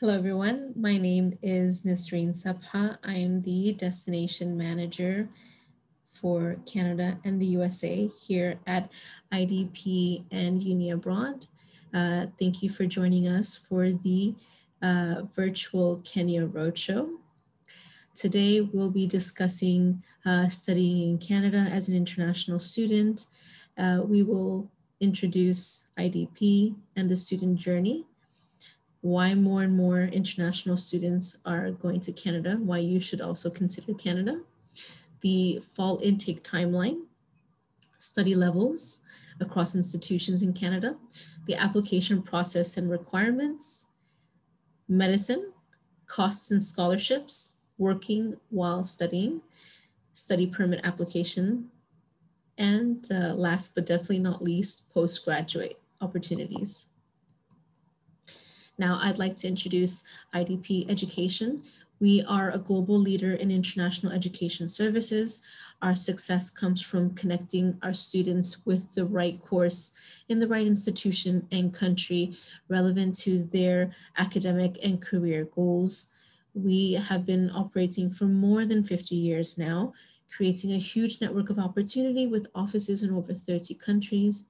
Hello, everyone. My name is Nisreen Sabha. I am the Destination Manager for Canada and the USA here at IDP and Uni Abroad. Uh, thank you for joining us for the uh, virtual Kenya Roadshow. Today, we'll be discussing uh, studying in Canada as an international student. Uh, we will introduce IDP and the student journey, why more and more international students are going to Canada, why you should also consider Canada, the fall intake timeline, study levels across institutions in Canada, the application process and requirements, medicine, costs and scholarships, working while studying, study permit application, and uh, last but definitely not least, postgraduate opportunities. Now I'd like to introduce IDP Education. We are a global leader in international education services. Our success comes from connecting our students with the right course in the right institution and country relevant to their academic and career goals. We have been operating for more than 50 years now, creating a huge network of opportunity with offices in over 30 countries.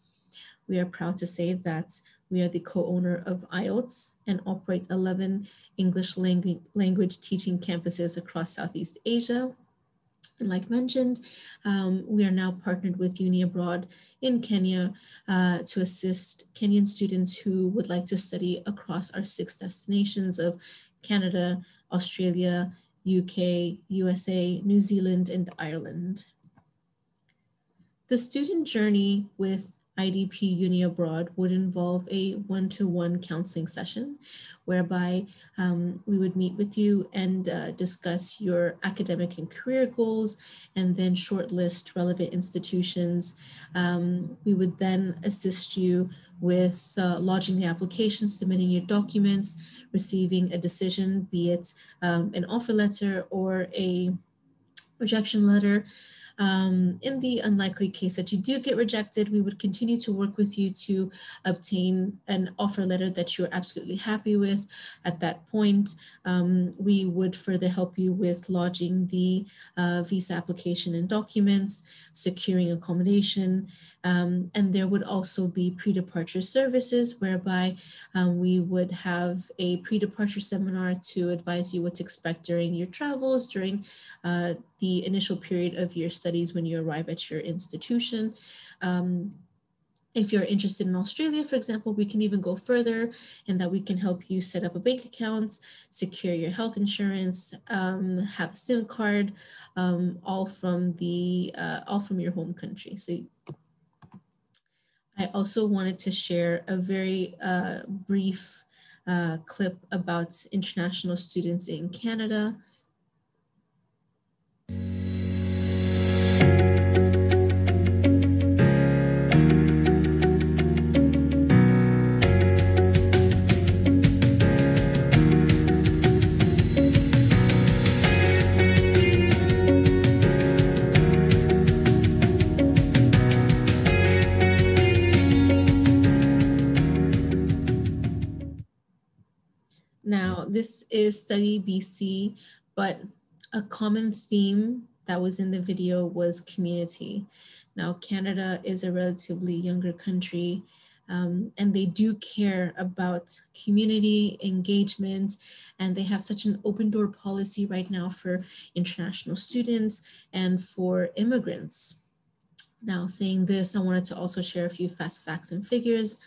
We are proud to say that we are the co-owner of IELTS and operate 11 English langu language teaching campuses across Southeast Asia. And like mentioned, um, we are now partnered with Uni Abroad in Kenya uh, to assist Kenyan students who would like to study across our six destinations of Canada, Australia, UK, USA, New Zealand, and Ireland. The student journey with IDP Uni Abroad would involve a one-to-one counseling session whereby um, we would meet with you and uh, discuss your academic and career goals and then shortlist relevant institutions. Um, we would then assist you with uh, lodging the application, submitting your documents, receiving a decision, be it um, an offer letter or a rejection letter. Um, in the unlikely case that you do get rejected, we would continue to work with you to obtain an offer letter that you're absolutely happy with. At that point, um, we would further help you with lodging the uh, visa application and documents, securing accommodation, um, and there would also be pre-departure services whereby um, we would have a pre-departure seminar to advise you what to expect during your travels, during uh, the initial period of your studies when you arrive at your institution. Um, if you're interested in Australia, for example, we can even go further and that we can help you set up a bank account, secure your health insurance, um, have a SIM card, um, all from the uh, all from your home country. So I also wanted to share a very uh, brief uh, clip about international students in Canada. This is Study BC, but a common theme that was in the video was community. Now, Canada is a relatively younger country, um, and they do care about community engagement, and they have such an open door policy right now for international students and for immigrants. Now, saying this, I wanted to also share a few fast facts and figures.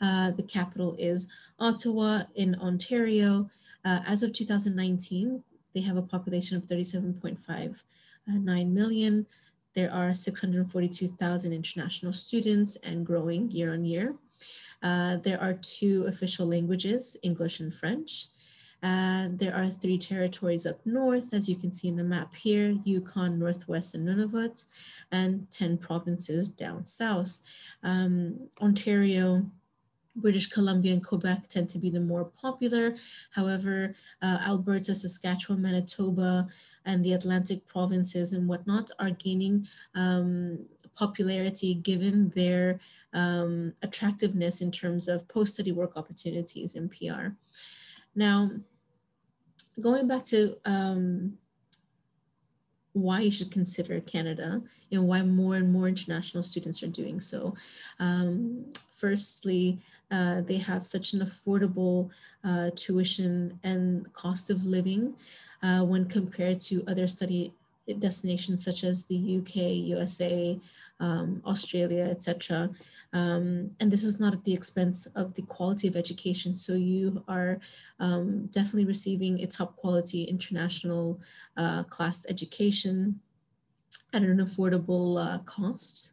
Uh, the capital is Ottawa in Ontario. Uh, as of 2019, they have a population of 37.59 million. There are 642,000 international students and growing year on year. Uh, there are two official languages, English and French. Uh, there are three territories up north, as you can see in the map here, Yukon, Northwest, and Nunavut, and 10 provinces down south. Um, Ontario British Columbia and Quebec tend to be the more popular. However, uh, Alberta, Saskatchewan, Manitoba, and the Atlantic provinces and whatnot are gaining um, popularity given their um, attractiveness in terms of post-study work opportunities in PR. Now, going back to um, why you should consider Canada and why more and more international students are doing so. Um, firstly, uh, they have such an affordable uh, tuition and cost of living uh, when compared to other study destinations such as the UK, USA, um, Australia, etc. Um, and this is not at the expense of the quality of education. So you are um, definitely receiving a top quality international uh, class education at an affordable uh, cost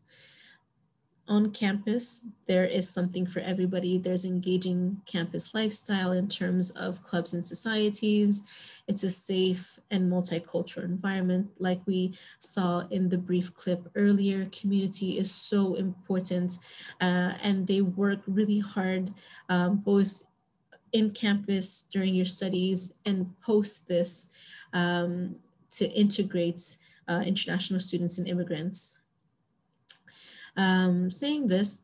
on campus, there is something for everybody. There's engaging campus lifestyle in terms of clubs and societies. It's a safe and multicultural environment. Like we saw in the brief clip earlier, community is so important uh, and they work really hard um, both in campus during your studies and post this um, to integrate uh, international students and immigrants. Um, saying this,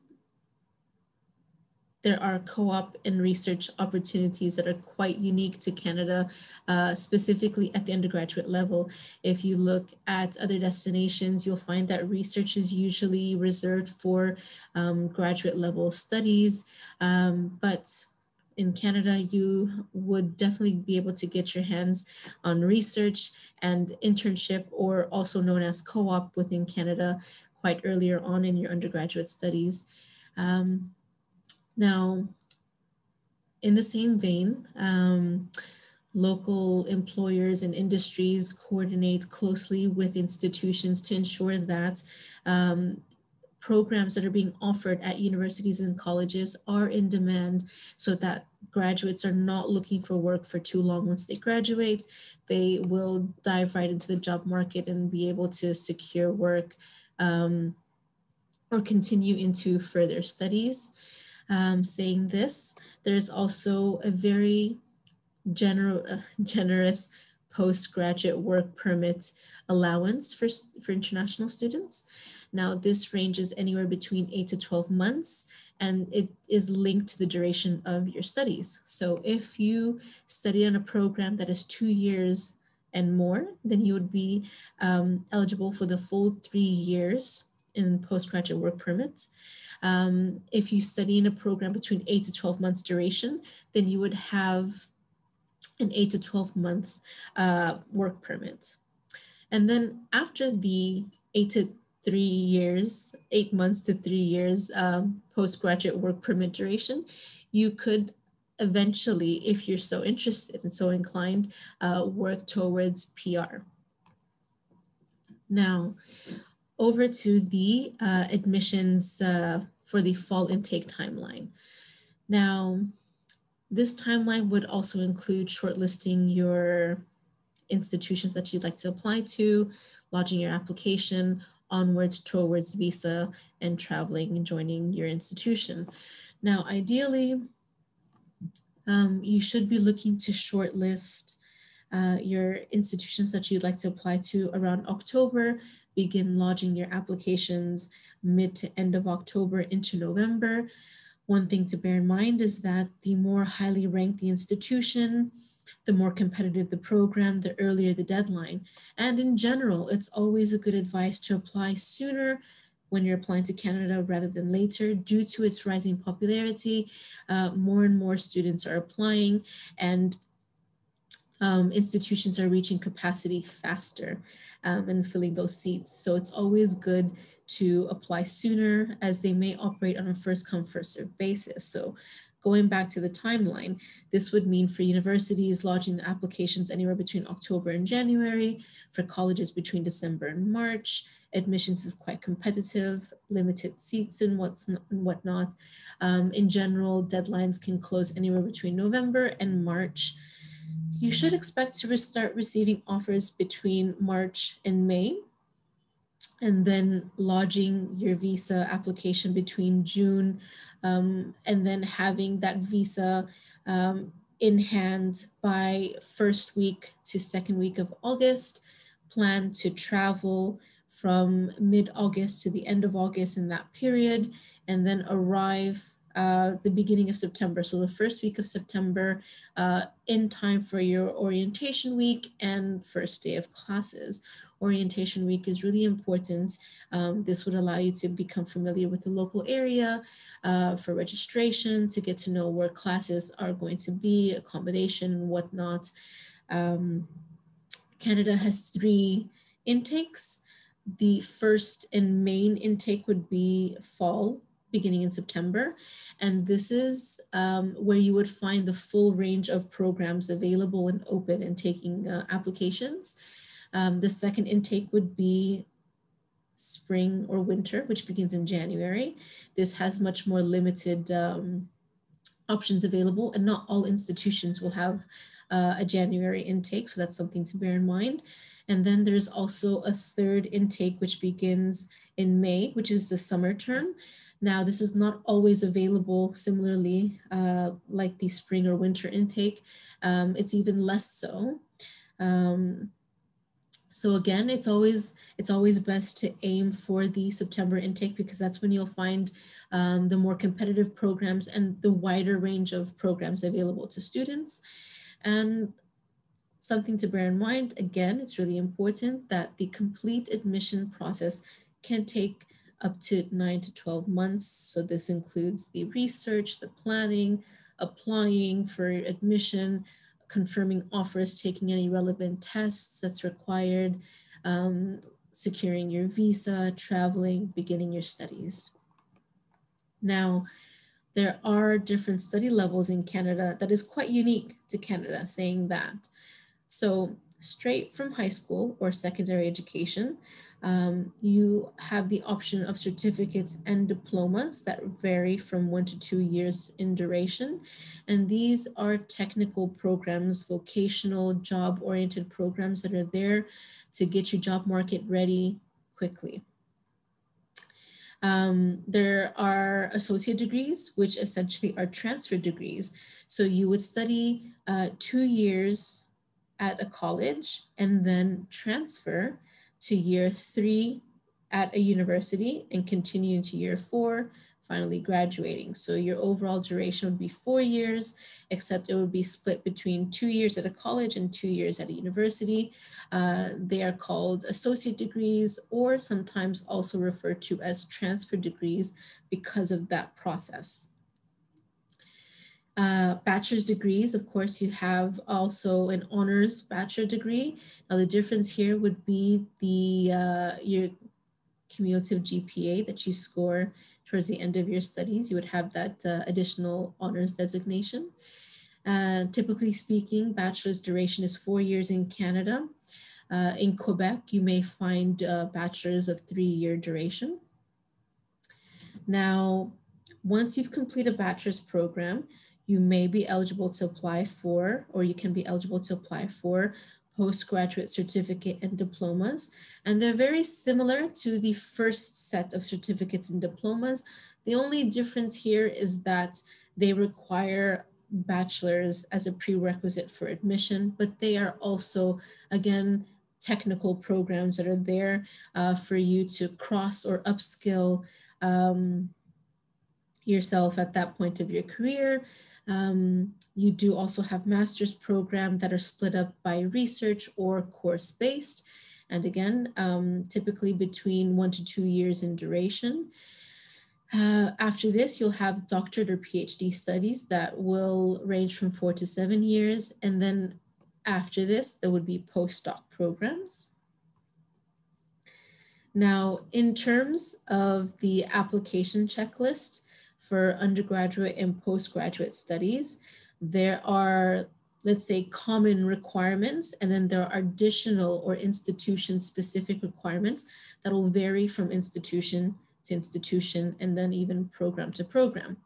there are co-op and research opportunities that are quite unique to Canada, uh, specifically at the undergraduate level. If you look at other destinations, you'll find that research is usually reserved for um, graduate level studies, um, but in Canada, you would definitely be able to get your hands on research and internship, or also known as co-op within Canada, quite earlier on in your undergraduate studies. Um, now, in the same vein, um, local employers and industries coordinate closely with institutions to ensure that um, programs that are being offered at universities and colleges are in demand so that graduates are not looking for work for too long once they graduate. They will dive right into the job market and be able to secure work um, or continue into further studies. Um, saying this, there's also a very general, uh, generous postgraduate work permit allowance for, for international students. Now, this ranges anywhere between 8 to 12 months, and it is linked to the duration of your studies. So if you study on a program that is two years and more, then you would be um, eligible for the full three years in postgraduate work permits. Um, if you study in a program between 8 to 12 months duration, then you would have an 8 to 12 months uh, work permit. And then after the 8 to 3 years, 8 months to 3 years um, postgraduate work permit duration, you could eventually, if you're so interested and so inclined, uh, work towards PR. Now, over to the uh, admissions uh, for the fall intake timeline. Now, this timeline would also include shortlisting your institutions that you'd like to apply to, lodging your application, onwards towards visa, and traveling and joining your institution. Now, ideally, um, you should be looking to shortlist uh, your institutions that you'd like to apply to around October, begin lodging your applications mid to end of October into November. One thing to bear in mind is that the more highly ranked the institution, the more competitive the program, the earlier the deadline. And in general, it's always a good advice to apply sooner when you're applying to Canada rather than later. Due to its rising popularity, uh, more and more students are applying and um, institutions are reaching capacity faster um, and filling those seats. So it's always good to apply sooner as they may operate on a first come, first serve basis. So going back to the timeline, this would mean for universities lodging applications anywhere between October and January, for colleges between December and March. Admissions is quite competitive, limited seats and what's and whatnot. Um, in general, deadlines can close anywhere between November and March. You should expect to start receiving offers between March and May, and then lodging your visa application between June, um, and then having that visa um, in hand by first week to second week of August. Plan to travel from mid-August to the end of August in that period, and then arrive uh, the beginning of September. So the first week of September uh, in time for your orientation week and first day of classes. Orientation week is really important. Um, this would allow you to become familiar with the local area uh, for registration, to get to know where classes are going to be, accommodation and whatnot. Um, Canada has three intakes. The first and main intake would be fall beginning in September. And this is um, where you would find the full range of programs available and open and taking uh, applications. Um, the second intake would be spring or winter, which begins in January. This has much more limited um, options available and not all institutions will have uh, a January intake. So that's something to bear in mind. And then there's also a third intake, which begins in May, which is the summer term. Now, this is not always available similarly uh, like the spring or winter intake. Um, it's even less so. Um, so again, it's always it's always best to aim for the September intake because that's when you'll find um, the more competitive programs and the wider range of programs available to students. And something to bear in mind, again, it's really important that the complete admission process can take up to nine to 12 months. So this includes the research, the planning, applying for admission, confirming offers, taking any relevant tests that's required, um, securing your visa, traveling, beginning your studies. Now, there are different study levels in Canada that is quite unique to Canada, saying that. So straight from high school or secondary education, um, you have the option of certificates and diplomas that vary from one to two years in duration. And these are technical programs, vocational, job oriented programs that are there to get you job market ready quickly. Um, there are associate degrees, which essentially are transfer degrees. So you would study uh, two years at a college and then transfer to year three at a university and continue into year four, finally graduating. So your overall duration would be four years, except it would be split between two years at a college and two years at a university. Uh, they are called associate degrees or sometimes also referred to as transfer degrees because of that process. Uh, bachelor's degrees, of course, you have also an honors bachelor degree. Now the difference here would be the uh, your cumulative GPA that you score towards the end of your studies. You would have that uh, additional honors designation. Uh, typically speaking, bachelor's duration is four years in Canada. Uh, in Quebec, you may find uh, bachelor's of three-year duration. Now, once you've completed a bachelor's program, you may be eligible to apply for, or you can be eligible to apply for postgraduate certificate and diplomas. And they're very similar to the first set of certificates and diplomas. The only difference here is that they require bachelor's as a prerequisite for admission, but they are also, again, technical programs that are there uh, for you to cross or upskill um, yourself at that point of your career. Um, you do also have master's program that are split up by research or course based. And again, um, typically between one to two years in duration. Uh, after this, you'll have doctorate or PhD studies that will range from four to seven years. And then after this, there would be postdoc programs. Now, in terms of the application checklist, for undergraduate and postgraduate studies, there are, let's say, common requirements, and then there are additional or institution specific requirements that will vary from institution to institution and then even program to program.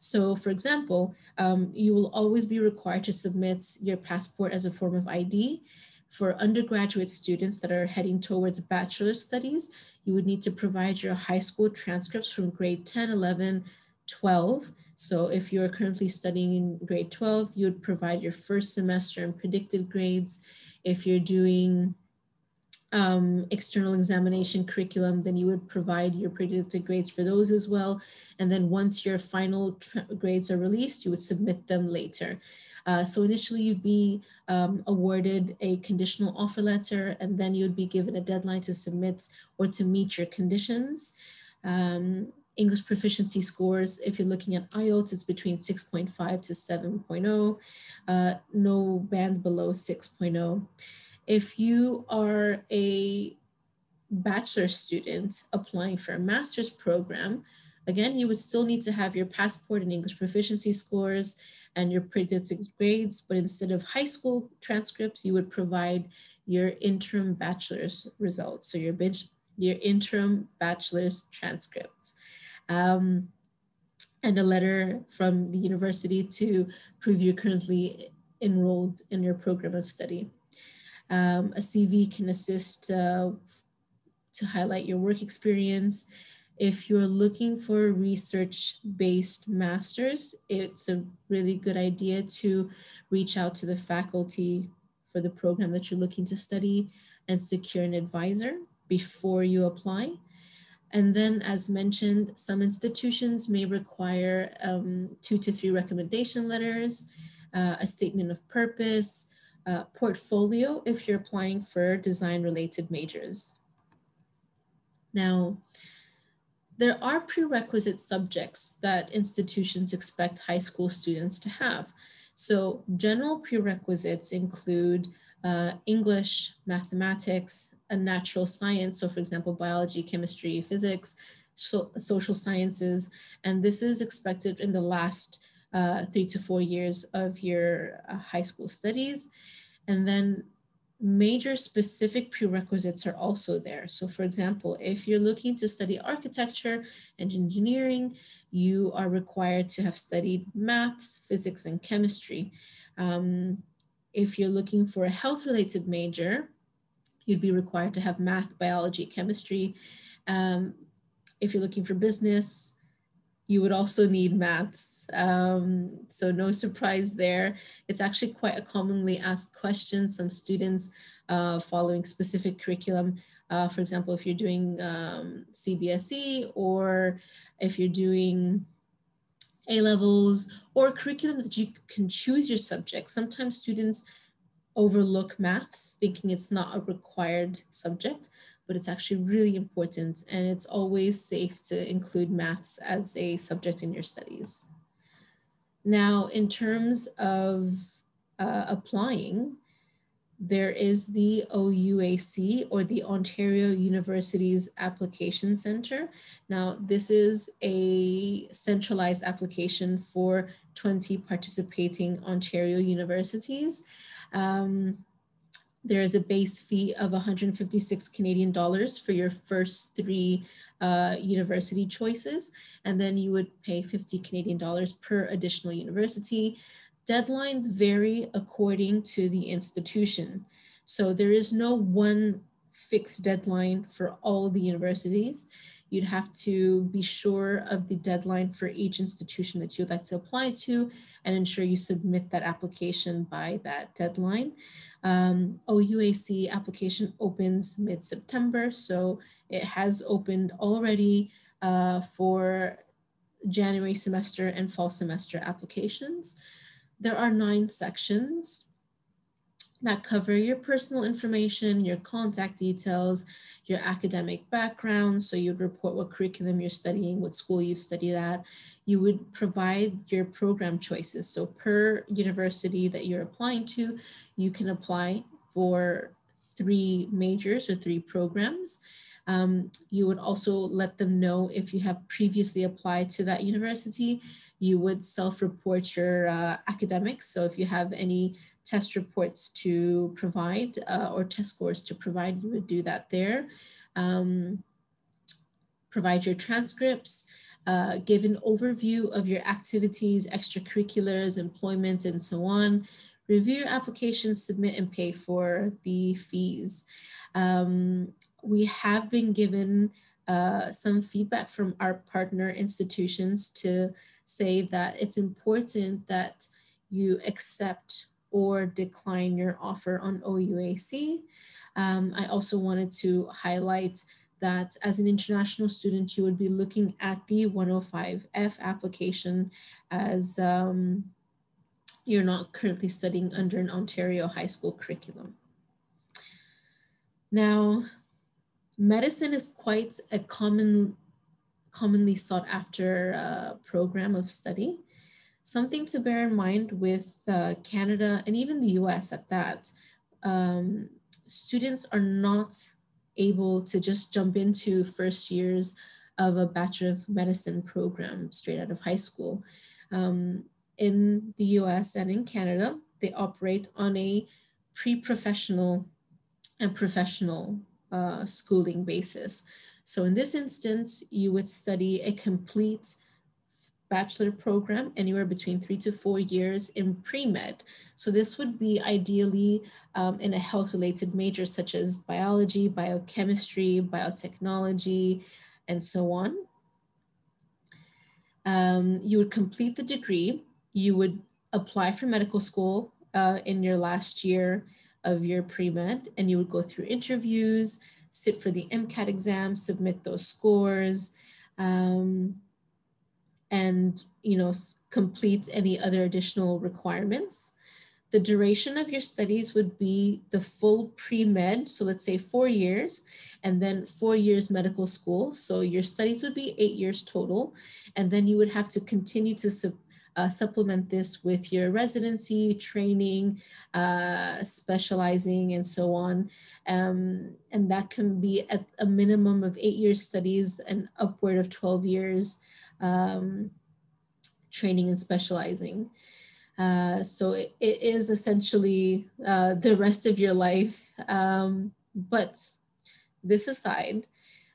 So for example, um, you will always be required to submit your passport as a form of ID. For undergraduate students that are heading towards bachelor studies, you would need to provide your high school transcripts from grade 10, 11, 12. So if you're currently studying in grade 12, you would provide your first semester and predicted grades. If you're doing um, external examination curriculum, then you would provide your predicted grades for those as well. And then once your final grades are released, you would submit them later. Uh, so initially you'd be um, awarded a conditional offer letter and then you'd be given a deadline to submit or to meet your conditions. Um, English proficiency scores, if you're looking at IELTS, it's between 6.5 to 7.0, uh, no band below 6.0. If you are a bachelor student applying for a master's program, again, you would still need to have your passport and English proficiency scores and your predicted grades, but instead of high school transcripts, you would provide your interim bachelor's results. So your, your interim bachelor's transcripts. Um, and a letter from the university to prove you're currently enrolled in your program of study. Um, a CV can assist uh, to highlight your work experience if you're looking for a research-based master's, it's a really good idea to reach out to the faculty for the program that you're looking to study and secure an advisor before you apply. And then as mentioned, some institutions may require um, two to three recommendation letters, uh, a statement of purpose, uh, portfolio if you're applying for design related majors. Now, there are prerequisite subjects that institutions expect high school students to have. So general prerequisites include uh, English, mathematics, and natural science. So for example, biology, chemistry, physics, so, social sciences. And this is expected in the last uh, three to four years of your uh, high school studies. And then major specific prerequisites are also there. So for example, if you're looking to study architecture and engineering, you are required to have studied maths, physics, and chemistry. Um, if you're looking for a health related major, you'd be required to have math, biology, chemistry. Um, if you're looking for business, you would also need maths. Um, so no surprise there. It's actually quite a commonly asked question. Some students uh, following specific curriculum, uh, for example, if you're doing um, CBSE or if you're doing A levels or curriculum that you can choose your subject. Sometimes students overlook maths thinking it's not a required subject but it's actually really important and it's always safe to include maths as a subject in your studies. Now, in terms of uh, applying, there is the OUAC or the Ontario Universities Application Center. Now, this is a centralized application for 20 participating Ontario universities. Um, there is a base fee of 156 Canadian dollars for your first three uh, university choices, and then you would pay 50 Canadian dollars per additional university. Deadlines vary according to the institution. So there is no one fixed deadline for all the universities. You'd have to be sure of the deadline for each institution that you'd like to apply to and ensure you submit that application by that deadline. Um, OUAC application opens mid-September, so it has opened already uh, for January semester and fall semester applications. There are nine sections that cover your personal information, your contact details, your academic background. So you'd report what curriculum you're studying, what school you've studied at. You would provide your program choices. So per university that you're applying to, you can apply for three majors or three programs. Um, you would also let them know if you have previously applied to that university. You would self-report your uh, academics. So if you have any test reports to provide uh, or test scores to provide, you would do that there. Um, provide your transcripts, uh, give an overview of your activities, extracurriculars, employment, and so on. Review your application, submit and pay for the fees. Um, we have been given uh, some feedback from our partner institutions to say that it's important that you accept or decline your offer on OUAC. Um, I also wanted to highlight that as an international student, you would be looking at the 105F application as um, you're not currently studying under an Ontario high school curriculum. Now, medicine is quite a common, commonly sought after uh, program of study. Something to bear in mind with uh, Canada and even the US at that, um, students are not able to just jump into first years of a Bachelor of Medicine program straight out of high school. Um, in the US and in Canada, they operate on a pre-professional and professional uh, schooling basis. So in this instance, you would study a complete bachelor program anywhere between three to four years in pre-med. So this would be ideally um, in a health related major such as biology, biochemistry, biotechnology, and so on. Um, you would complete the degree, you would apply for medical school uh, in your last year of your pre-med and you would go through interviews, sit for the MCAT exam, submit those scores, um, and you know complete any other additional requirements. The duration of your studies would be the full pre-med, so let's say four years, and then four years medical school. So your studies would be eight years total, and then you would have to continue to uh, supplement this with your residency, training, uh, specializing, and so on. Um, and that can be at a minimum of eight years studies and upward of 12 years um, training and specializing. Uh, so it, it is essentially uh, the rest of your life. Um, but this aside,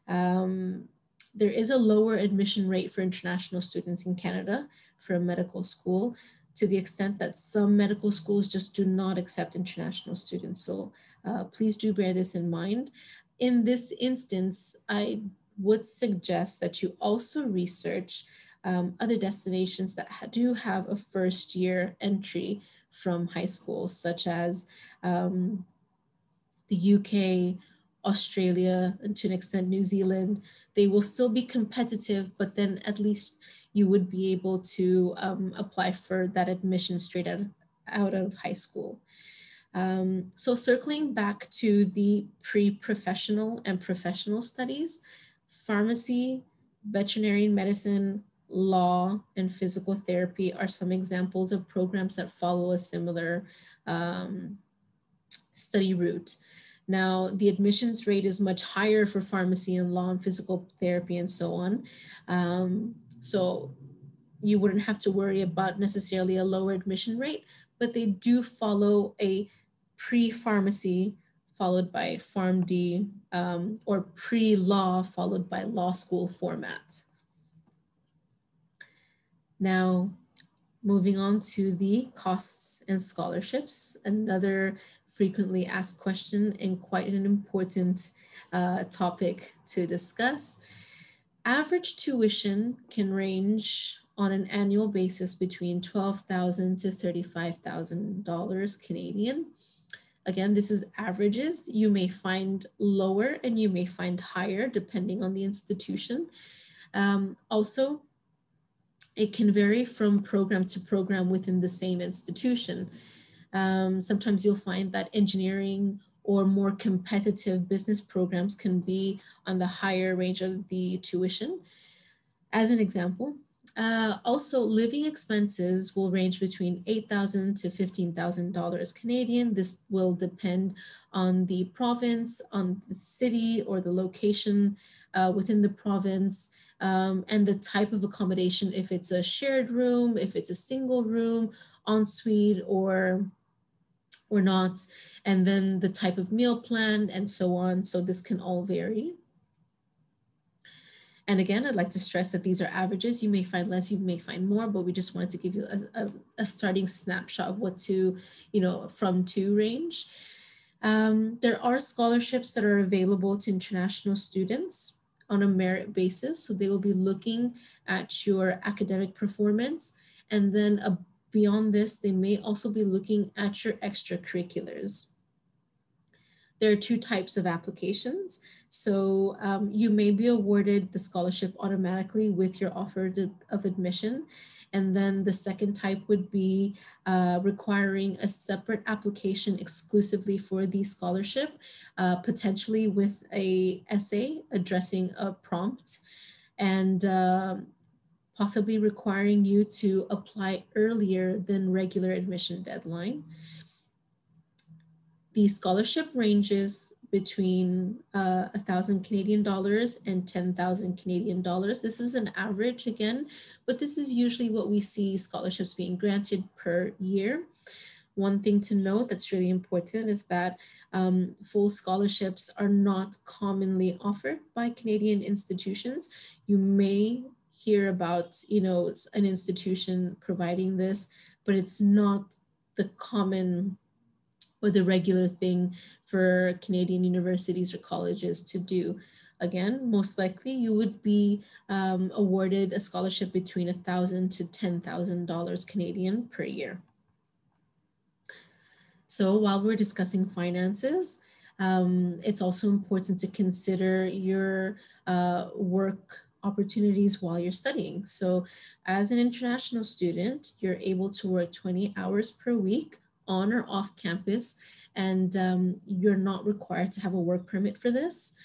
um, there is a lower admission rate for international students in Canada for a medical school to the extent that some medical schools just do not accept international students. So uh, please do bear this in mind. In this instance, I would suggest that you also research um, other destinations that do have a first year entry from high school, such as um, the UK, Australia, and to an extent New Zealand. They will still be competitive, but then at least you would be able to um, apply for that admission straight out, out of high school. Um, so circling back to the pre-professional and professional studies, pharmacy, veterinary medicine, law, and physical therapy are some examples of programs that follow a similar um, study route. Now, the admissions rate is much higher for pharmacy and law and physical therapy and so on. Um, so you wouldn't have to worry about necessarily a lower admission rate, but they do follow a pre-pharmacy followed by PharmD um, or pre-law followed by law school format. Now, moving on to the costs and scholarships, another frequently asked question and quite an important uh, topic to discuss. Average tuition can range on an annual basis between 12,000 to $35,000 Canadian. Again, this is averages. You may find lower and you may find higher depending on the institution. Um, also, it can vary from program to program within the same institution. Um, sometimes you'll find that engineering or more competitive business programs can be on the higher range of the tuition. As an example, uh, also living expenses will range between 8,000 to $15,000 Canadian. This will depend on the province, on the city or the location uh, within the province um, and the type of accommodation, if it's a shared room, if it's a single room, ensuite or or not, and then the type of meal plan and so on. So this can all vary. And again, I'd like to stress that these are averages. You may find less, you may find more, but we just wanted to give you a, a, a starting snapshot of what to, you know, from to range. Um, there are scholarships that are available to international students on a merit basis. So they will be looking at your academic performance and then a beyond this, they may also be looking at your extracurriculars. There are two types of applications. So um, you may be awarded the scholarship automatically with your offer of admission. And then the second type would be uh, requiring a separate application exclusively for the scholarship, uh, potentially with a essay addressing a prompt and uh, possibly requiring you to apply earlier than regular admission deadline. The scholarship ranges between uh, a uh, thousand Canadian dollars and 10,000 Canadian dollars. This is an average again, but this is usually what we see scholarships being granted per year. One thing to note that's really important is that um, full scholarships are not commonly offered by Canadian institutions. You may hear about, you know, an institution providing this, but it's not the common or the regular thing for Canadian universities or colleges to do. Again, most likely you would be um, awarded a scholarship between 1,000 to $10,000 Canadian per year. So while we're discussing finances, um, it's also important to consider your uh, work opportunities while you're studying. So as an international student, you're able to work 20 hours per week on or off campus, and um, you're not required to have a work permit for this.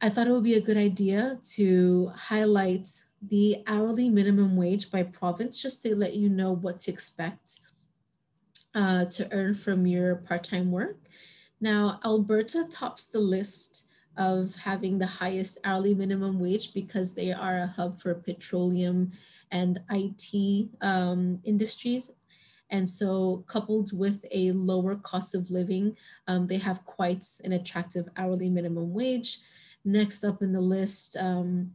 I thought it would be a good idea to highlight the hourly minimum wage by province just to let you know what to expect uh, to earn from your part-time work. Now, Alberta tops the list of having the highest hourly minimum wage because they are a hub for petroleum and IT um, industries and so, coupled with a lower cost of living, um, they have quite an attractive hourly minimum wage. Next up in the list um,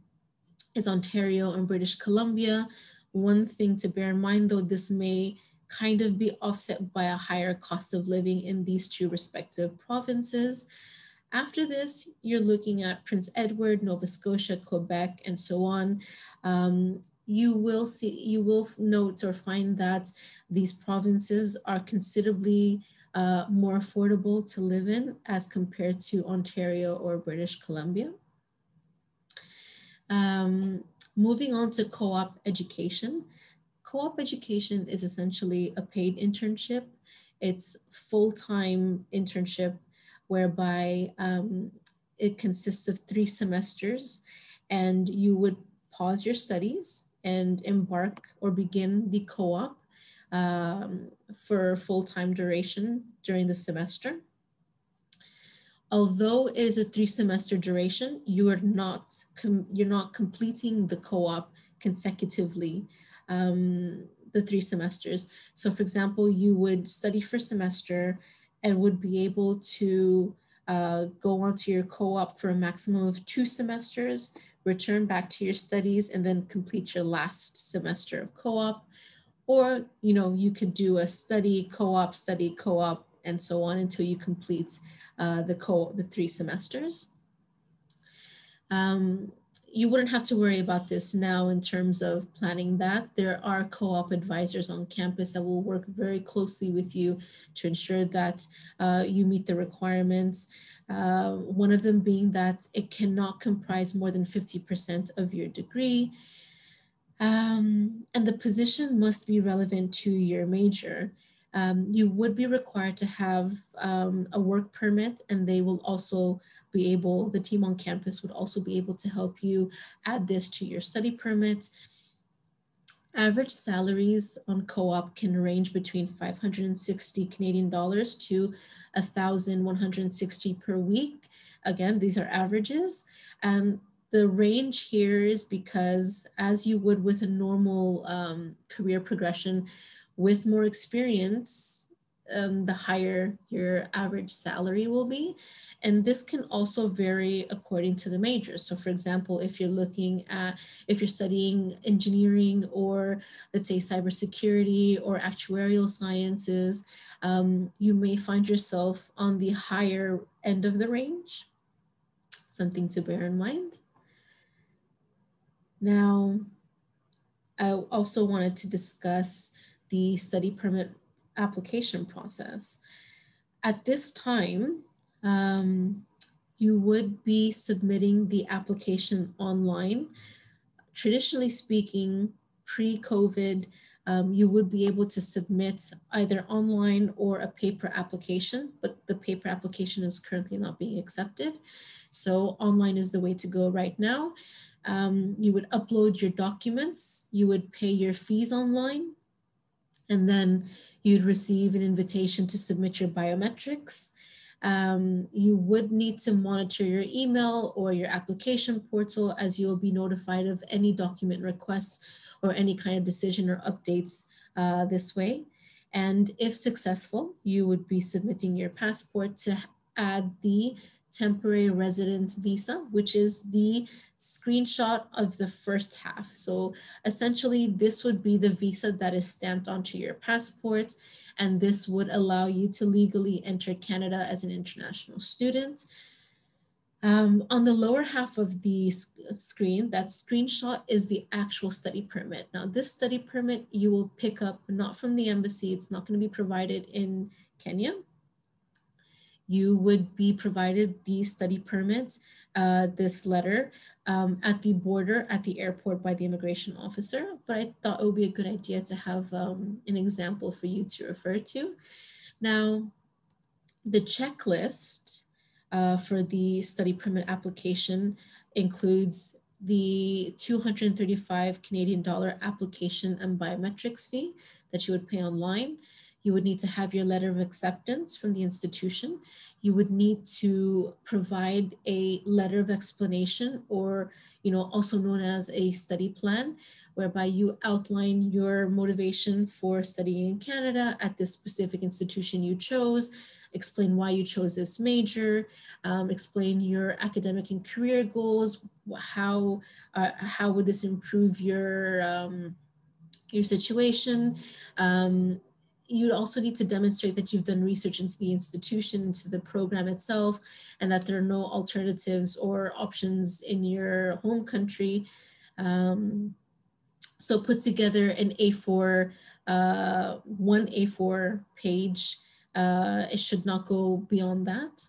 is Ontario and British Columbia. One thing to bear in mind, though, this may kind of be offset by a higher cost of living in these two respective provinces. After this, you're looking at Prince Edward, Nova Scotia, Quebec, and so on. Um, you will see, you will note or find that these provinces are considerably uh, more affordable to live in as compared to Ontario or British Columbia. Um, moving on to co-op education. Co-op education is essentially a paid internship. It's full-time internship whereby um, it consists of three semesters and you would pause your studies and embark or begin the co-op um, for full-time duration during the semester. Although it is a three semester duration, you are not, you're not completing the co-op consecutively um, the three semesters. So for example, you would study for semester and would be able to uh, go on to your co-op for a maximum of two semesters return back to your studies and then complete your last semester of co-op. Or, you know, you could do a study co-op, study co-op, and so on until you complete uh, the, co the three semesters. Um, you wouldn't have to worry about this now in terms of planning that. There are co-op advisors on campus that will work very closely with you to ensure that uh, you meet the requirements. Uh, one of them being that it cannot comprise more than 50% of your degree. Um, and the position must be relevant to your major. Um, you would be required to have um, a work permit and they will also be able, the team on campus would also be able to help you add this to your study permit. Average salaries on co-op can range between 560 Canadian dollars to 1,160 per week. Again, these are averages. And the range here is because as you would with a normal um, career progression, with more experience, um, the higher your average salary will be. And this can also vary according to the major. So for example, if you're looking at, if you're studying engineering or let's say cybersecurity or actuarial sciences, um, you may find yourself on the higher end of the range. Something to bear in mind. Now, I also wanted to discuss the study permit application process. At this time, um, you would be submitting the application online. Traditionally speaking, pre-COVID, um, you would be able to submit either online or a paper application, but the paper application is currently not being accepted. So online is the way to go right now. Um, you would upload your documents, you would pay your fees online, and then you'd receive an invitation to submit your biometrics. Um, you would need to monitor your email or your application portal as you'll be notified of any document requests or any kind of decision or updates uh, this way. And if successful, you would be submitting your passport to add the temporary resident visa, which is the screenshot of the first half. So essentially this would be the visa that is stamped onto your passport and this would allow you to legally enter Canada as an international student. Um, on the lower half of the screen, that screenshot is the actual study permit. Now this study permit you will pick up not from the embassy, it's not gonna be provided in Kenya. You would be provided the study permit, uh, this letter um, at the border at the airport by the immigration officer. But I thought it would be a good idea to have um, an example for you to refer to. Now, the checklist uh, for the study permit application includes the 235 Canadian dollar application and biometrics fee that you would pay online. You would need to have your letter of acceptance from the institution. You would need to provide a letter of explanation or, you know, also known as a study plan, whereby you outline your motivation for studying in Canada at this specific institution you chose, explain why you chose this major, um, explain your academic and career goals, how, uh, how would this improve your, um, your situation, um, you'd also need to demonstrate that you've done research into the institution, into the program itself, and that there are no alternatives or options in your home country. Um, so put together an A4, uh, one A4 page. Uh, it should not go beyond that.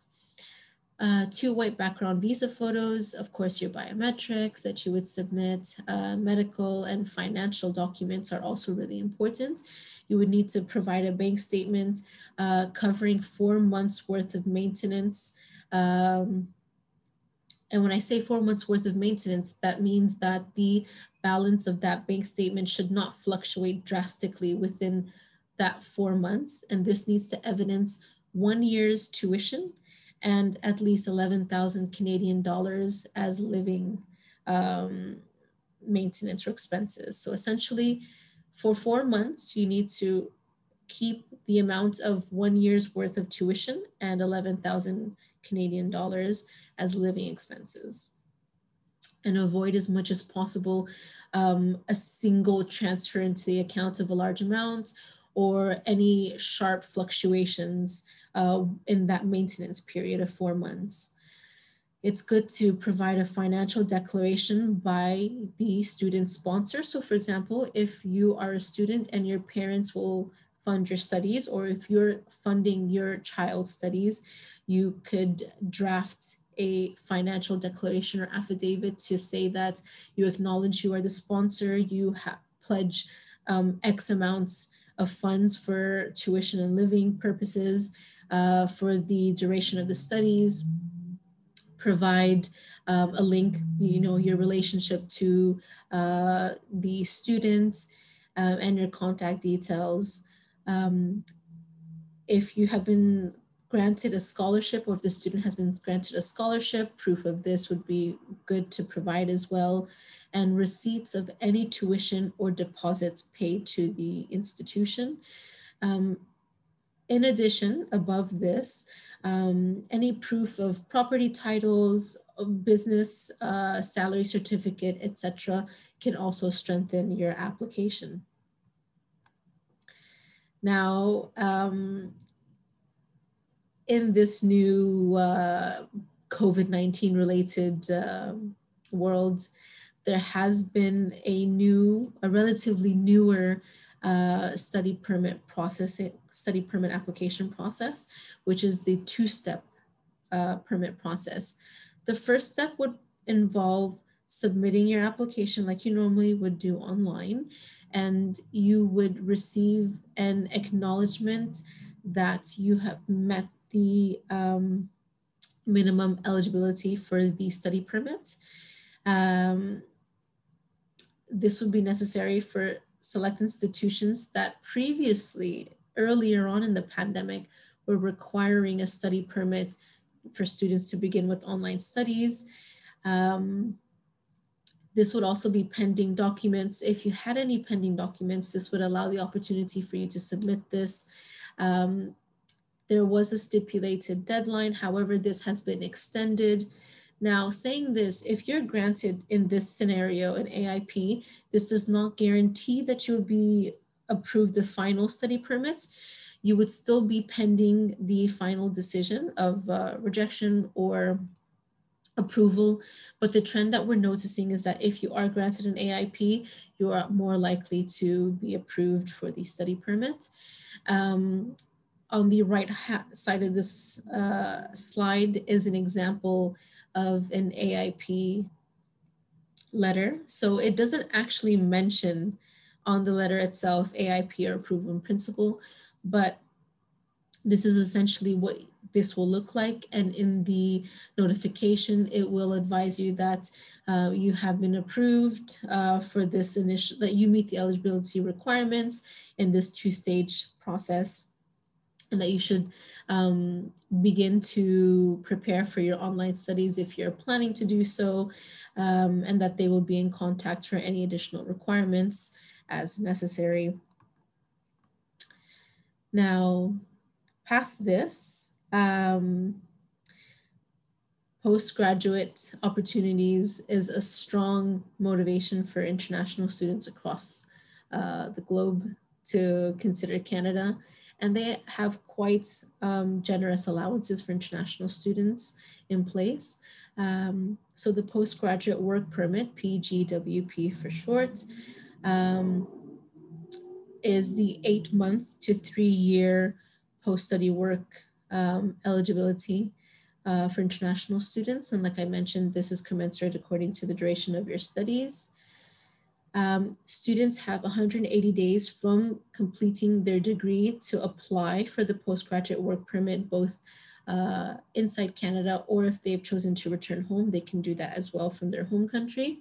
Uh, two white background visa photos, of course, your biometrics that you would submit, uh, medical and financial documents are also really important you would need to provide a bank statement uh, covering four months worth of maintenance. Um, and when I say four months worth of maintenance, that means that the balance of that bank statement should not fluctuate drastically within that four months. And this needs to evidence one year's tuition and at least 11,000 Canadian dollars as living um, maintenance or expenses. So essentially, for four months, you need to keep the amount of one year's worth of tuition and 11,000 Canadian dollars as living expenses. And avoid as much as possible um, a single transfer into the account of a large amount or any sharp fluctuations uh, in that maintenance period of four months it's good to provide a financial declaration by the student sponsor. So for example, if you are a student and your parents will fund your studies, or if you're funding your child's studies, you could draft a financial declaration or affidavit to say that you acknowledge you are the sponsor, you pledge um, X amounts of funds for tuition and living purposes uh, for the duration of the studies provide um, a link, you know, your relationship to uh, the students uh, and your contact details. Um, if you have been granted a scholarship or if the student has been granted a scholarship, proof of this would be good to provide as well. And receipts of any tuition or deposits paid to the institution. Um, in addition, above this, um, any proof of property titles, business uh, salary certificate, etc., can also strengthen your application. Now, um, in this new uh, COVID-19 related uh, world, there has been a new, a relatively newer uh, study permit processing, study permit application process, which is the two-step uh, permit process. The first step would involve submitting your application like you normally would do online, and you would receive an acknowledgement that you have met the um, minimum eligibility for the study permit. Um, this would be necessary for select institutions that previously, earlier on in the pandemic, were requiring a study permit for students to begin with online studies. Um, this would also be pending documents. If you had any pending documents, this would allow the opportunity for you to submit this. Um, there was a stipulated deadline. However, this has been extended. Now, saying this, if you're granted in this scenario an AIP, this does not guarantee that you will be approved the final study permits. You would still be pending the final decision of uh, rejection or approval. But the trend that we're noticing is that if you are granted an AIP, you are more likely to be approved for the study permit. Um, on the right side of this uh, slide is an example of an AIP letter. So it doesn't actually mention on the letter itself AIP or approval in principle, but this is essentially what this will look like. And in the notification, it will advise you that uh, you have been approved uh, for this initial, that you meet the eligibility requirements in this two-stage process and that you should um, begin to prepare for your online studies if you're planning to do so, um, and that they will be in contact for any additional requirements as necessary. Now, past this, um, postgraduate opportunities is a strong motivation for international students across uh, the globe to consider Canada and they have quite um, generous allowances for international students in place. Um, so the postgraduate work permit, PGWP for short, um, is the eight month to three year post-study work um, eligibility uh, for international students. And like I mentioned, this is commensurate according to the duration of your studies um, students have 180 days from completing their degree to apply for the postgraduate work permit, both uh, inside Canada or if they've chosen to return home, they can do that as well from their home country.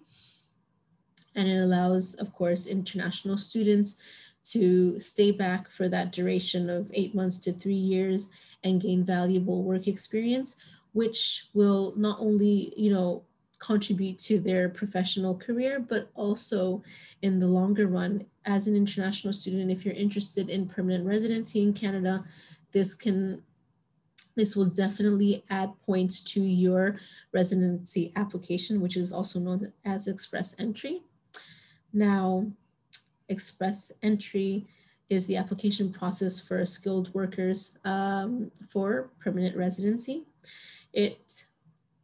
And it allows, of course, international students to stay back for that duration of eight months to three years and gain valuable work experience, which will not only, you know, contribute to their professional career, but also in the longer run, as an international student, if you're interested in permanent residency in Canada, this can this will definitely add points to your residency application, which is also known as express entry. Now, express entry is the application process for skilled workers um, for permanent residency. It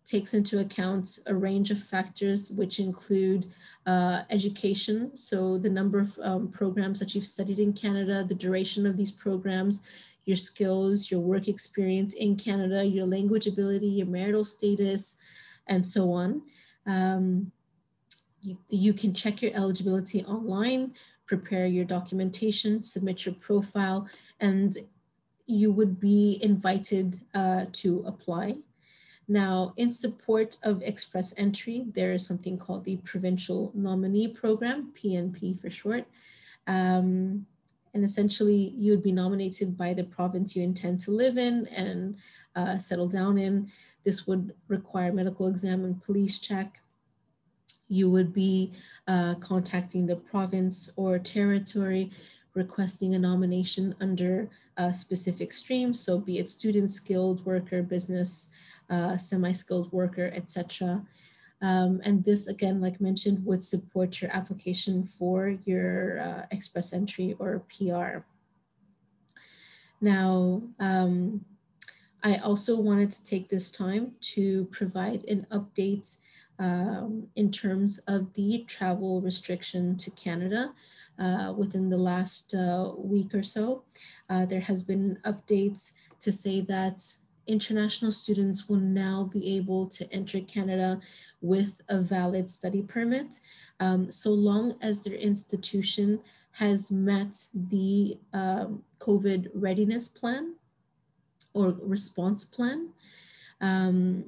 takes into account a range of factors, which include uh, education, so the number of um, programs that you've studied in Canada, the duration of these programs, your skills, your work experience in Canada, your language ability, your marital status, and so on. Um, you, you can check your eligibility online, prepare your documentation, submit your profile, and you would be invited uh, to apply. Now, in support of express entry, there is something called the Provincial Nominee Program, PNP for short. Um, and essentially, you would be nominated by the province you intend to live in and uh, settle down in. This would require medical exam and police check. You would be uh, contacting the province or territory requesting a nomination under a specific stream. So be it student, skilled worker, business, uh, semi-skilled worker, etc. Um, and this, again, like mentioned, would support your application for your uh, express entry or PR. Now, um, I also wanted to take this time to provide an update um, in terms of the travel restriction to Canada. uh, within the last uh, week or so. Uh, there has been updates to say that international students will now be able to enter Canada with a valid study permit, um, so long as their institution has met the um, COVID readiness plan or response plan. Um,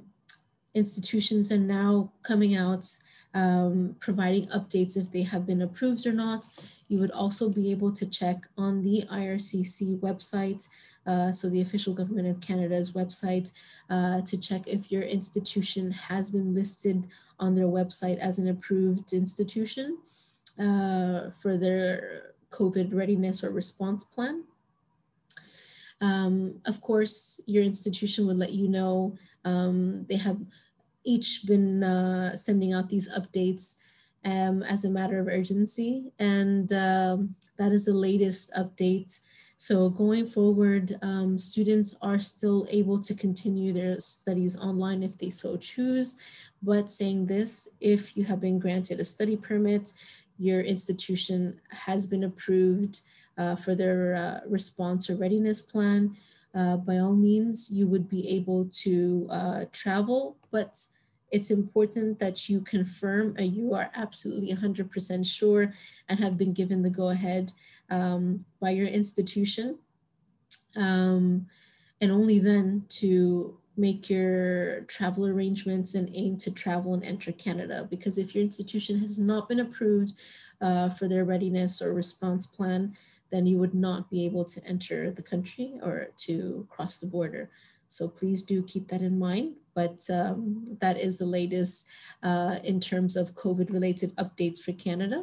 institutions are now coming out um, providing updates if they have been approved or not. You would also be able to check on the IRCC website, uh, so the official government of Canada's website, uh, to check if your institution has been listed on their website as an approved institution uh, for their COVID readiness or response plan. Um, of course, your institution would let you know um, they have each been uh, sending out these updates um, as a matter of urgency. And um, that is the latest update. So going forward, um, students are still able to continue their studies online if they so choose. But saying this, if you have been granted a study permit, your institution has been approved uh, for their uh, response or readiness plan, uh, by all means, you would be able to uh, travel, but it's important that you confirm you are absolutely 100% sure and have been given the go ahead um, by your institution. Um, and only then to make your travel arrangements and aim to travel and enter Canada. Because if your institution has not been approved uh, for their readiness or response plan, then you would not be able to enter the country or to cross the border. So please do keep that in mind. But um, that is the latest uh, in terms of COVID related updates for Canada.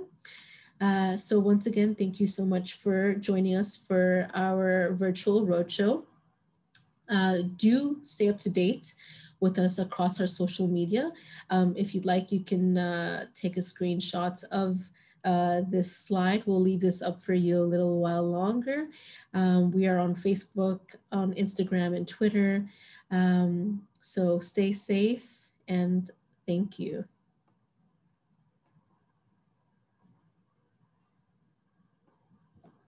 Uh, so once again, thank you so much for joining us for our virtual roadshow. Uh, do stay up to date with us across our social media. Um, if you'd like, you can uh, take a screenshot of uh, this slide. We'll leave this up for you a little while longer. Um, we are on Facebook, on Instagram, and Twitter. Um, so stay safe and thank you.